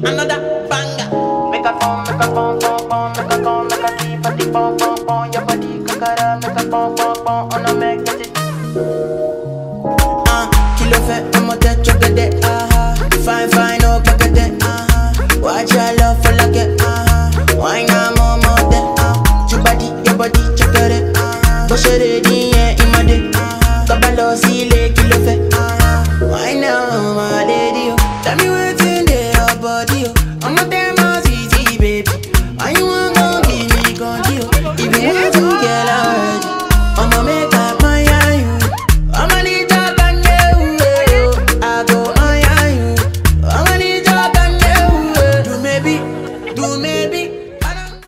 Another banger. Make a phone, make a phone, phone, phone, make a call, make a keep a deep phone, phone, phone. Your body kakara, make a phone, phone, phone. On a make it. Ah, kilo fait, I'm a dead chocolate, ah Fine, fine, oh, kakate, ah Watch your love for like it, ah Why not more, more, than, ah Your body, your body, chocolate, ah Push it in, yeah, lọ sílé kí ló fẹ́. why now my lady o. Tell me wetin dey your body o. Ọmọ tẹ́ mọ́ sí sí baby. Why you wan go give me ganji o? If you want to get out ọmọ make I fire you ọmọ ní jọba ní ewúwe o. I go hire you ọmọ ní jọba ní ewúwe do maybe do maybe.